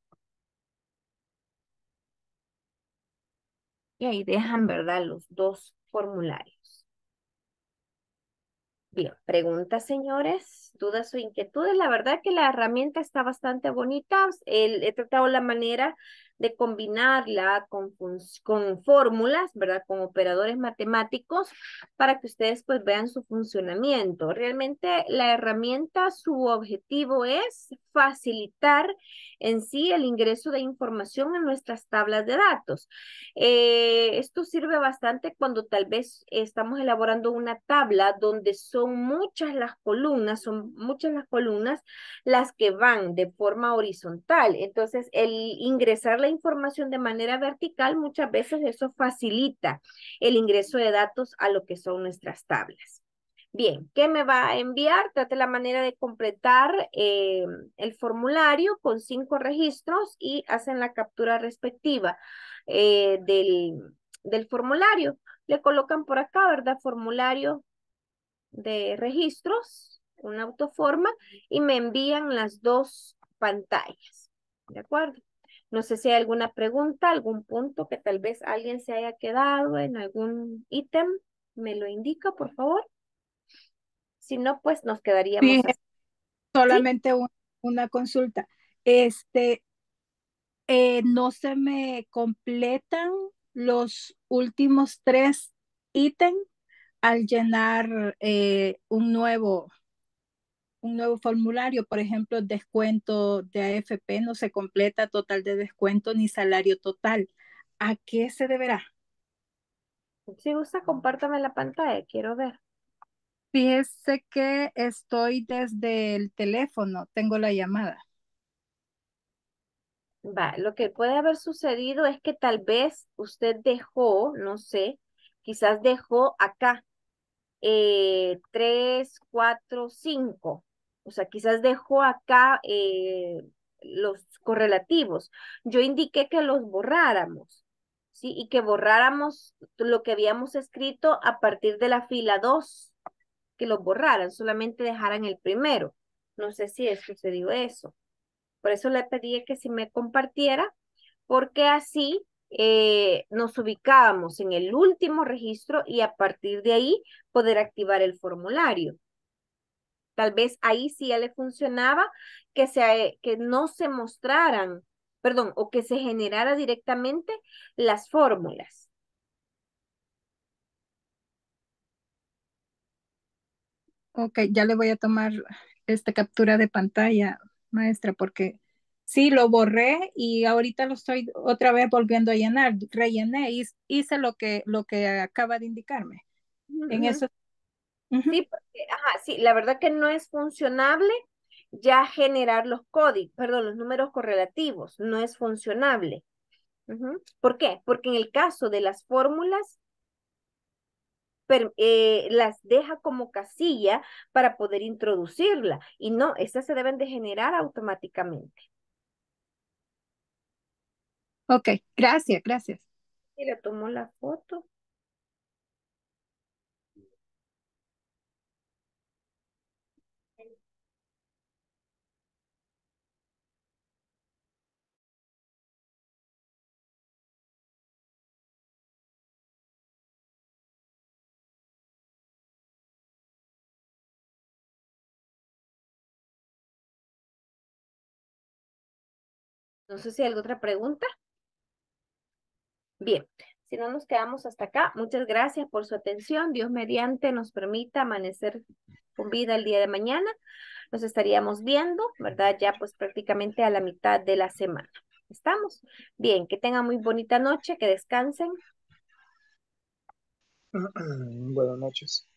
Y ahí dejan, ¿verdad? Los dos formularios. Bien, preguntas, señores, dudas o inquietudes. La verdad que la herramienta está bastante bonita. he tratado la manera de combinarla con, con fórmulas, ¿verdad? Con operadores matemáticos para que ustedes pues vean su funcionamiento. Realmente la herramienta, su objetivo es facilitar en sí el ingreso de información en nuestras tablas de datos. Eh, esto sirve bastante cuando tal vez estamos elaborando una tabla donde son muchas las columnas, son muchas las columnas las que van de forma horizontal. Entonces, el ingresar la información de manera vertical, muchas veces eso facilita el ingreso de datos a lo que son nuestras tablas. Bien, ¿qué me va a enviar? Trate la manera de completar eh, el formulario con cinco registros y hacen la captura respectiva eh, del, del formulario. Le colocan por acá, ¿verdad? Formulario de registros, una autoforma, y me envían las dos pantallas. ¿De acuerdo? No sé si hay alguna pregunta, algún punto que tal vez alguien se haya quedado en algún ítem. ¿Me lo indica, por favor? Si no, pues nos quedaríamos. solamente una consulta. Este, eh, no se me completan los últimos tres ítems al llenar eh, un nuevo un nuevo formulario, por ejemplo, descuento de AFP no se completa total de descuento ni salario total. ¿A qué se deberá? Si gusta, compártame la pantalla, quiero ver. Fíjese que estoy desde el teléfono, tengo la llamada. Va, lo que puede haber sucedido es que tal vez usted dejó, no sé, quizás dejó acá eh, 3, 4, 5. O sea, quizás dejó acá eh, los correlativos. Yo indiqué que los borráramos, ¿sí? Y que borráramos lo que habíamos escrito a partir de la fila 2 que lo borraran, solamente dejaran el primero. No sé si sucedió eso. Por eso le pedí que si me compartiera, porque así eh, nos ubicábamos en el último registro y a partir de ahí poder activar el formulario. Tal vez ahí sí ya le funcionaba que, se, que no se mostraran, perdón, o que se generara directamente las fórmulas. Ok, ya le voy a tomar esta captura de pantalla, maestra, porque sí, lo borré y ahorita lo estoy otra vez volviendo a llenar. Rellené y hice lo que, lo que acaba de indicarme. En eso. Sí, porque, ajá, sí, la verdad que no es funcionable ya generar los códigos, perdón, los números correlativos, no es funcionable. ¿Por qué? Porque en el caso de las fórmulas, eh, las deja como casilla para poder introducirla. Y no, estas se deben de generar automáticamente. Ok, gracias, gracias. Y le tomo la foto. No sé si hay otra pregunta. Bien, si no nos quedamos hasta acá, muchas gracias por su atención. Dios mediante nos permita amanecer con vida el día de mañana. Nos estaríamos viendo, ¿verdad? Ya pues prácticamente a la mitad de la semana. ¿Estamos? Bien, que tengan muy bonita noche, que descansen. <clears throat> Buenas noches.